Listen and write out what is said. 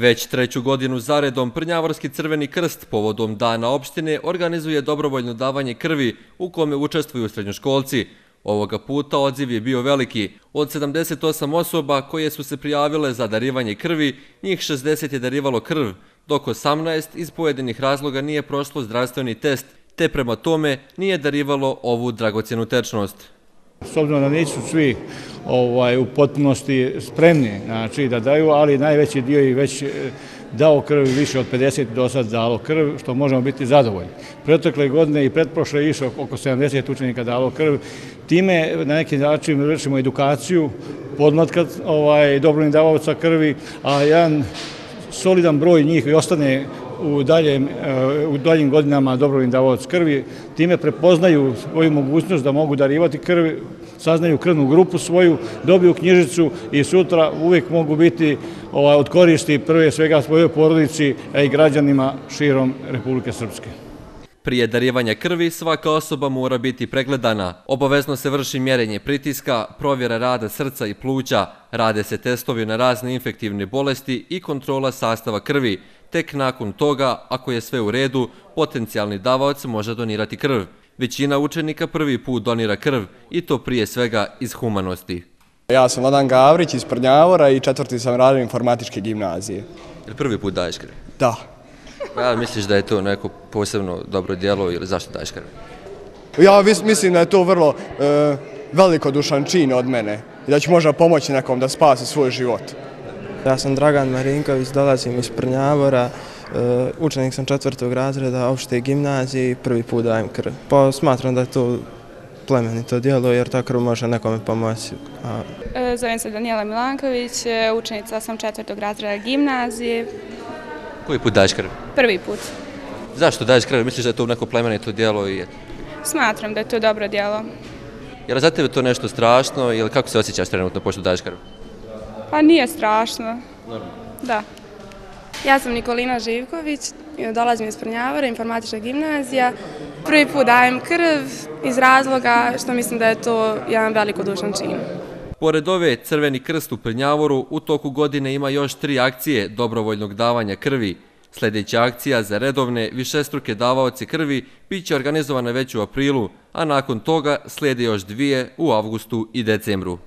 Već treću godinu zaredom Prnjavorski crveni krst povodom dana opštine organizuje dobrovoljno davanje krvi u kome učestvuju srednjoškolci. Ovoga puta odziv je bio veliki. Od 78 osoba koje su se prijavile za darivanje krvi, njih 60 je darivalo krv, dok 18 iz pojedinih razloga nije prošlo zdravstveni test, te prema tome nije darivalo ovu dragocjenu tečnost. S obzirom da nisu svi ovaj, u potpunosti spremni znači, da daju, ali najveći dio i već eh, dao krv više od 50 do sad dalo krv, što možemo biti zadovoljni. Pretekle godine i pretprošle išlo oko 70 učenika dalo krv. Time na neki način vršimo edukaciju, podmatka ovaj, dobrovnih davavca krvi, a jedan solidan broj njih i ostane u daljem, eh, u daljim godinama dobrovim davovac krvi, time prepoznaju svoju mogućnost da mogu darivati krvi, saznaju krvnu grupu svoju, dobiju knjižicu i sutra uvijek mogu biti ovaj, odkoristi prve svega svojoj porodici, a i građanima širom Republike Srpske. Prije darivanja krvi svaka osoba mora biti pregledana. Obavezno se vrši mjerenje pritiska, provjera rada srca i pluća, rade se testovi na razne infektivne bolesti i kontrola sastava krvi. Tek nakon toga, ako je sve u redu, potencijalni davaoc može donirati krv. Većina učenika prvi put donira krv i to prije svega iz humanosti. Ja sam Vladan Gavrić iz Prnjavora i četvrti sam radio informatičke gimnazije. Ili prvi put daješ krv? Da. Ja misliš da je to neko posebno dobro dijelo ili zašto daješ krv? Ja mislim da je to vrlo e, veliko dušan čin od mene i da ću možda pomoći nekom da spasi svoj život. Ja sam Dragan Marinković, dolazim iz Prnjavora, e, učenik sam četvrtog razreda opšte gimnazije i prvi put dajem krv. Pa smatram da je to plemenito dijelo jer ta krv može nekome pomoći. E, zovem se Danijela Milanković, učenica sam četvrtog razreda gimnazije. Koji put daješ krv? Prvi put. Zašto daješ krv? Misliš da je to neko plemenito dijelo? I... Smatram da je to dobro dijelo. Je li za tebe to nešto strašno ili kako se osjećaš trenutno pošto daješ krv? Pa nije strašno. Normalno. Da. Ja sam Nikolina Živković, dolazim iz Prnjavora, informatična gimnazija. Prvi put dajem krv iz razloga što mislim da je to jedan veliko dušan čin. Pored ove Crveni krst u Prnjavoru, u toku godine ima još tri akcije dobrovoljnog davanja krvi. Sljedeća akcija za redovne višestruke davaoce krvi bit će organizovana već u aprilu, a nakon toga slijede još dvije u avgustu i decembru.